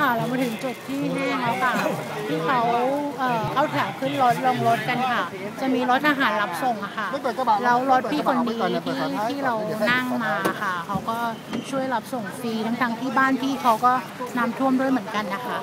ค่ะเรามาถึงจุดที่แห้งแล้วค่ะ ที่เขาเอ่อเข้าแถวขึ้นรถลงรถกันค่ะ จะมีรถทหารรับส่งอะค่ะแล้วรถพี่คนนี้ที่ที่เรานั่งมาค่ะ เขาก็ช่วยรับส่งฟรีทั้งทที่บ้านพี่เขาก็น้ำท่วมด้วยเหมือนกันนะคะ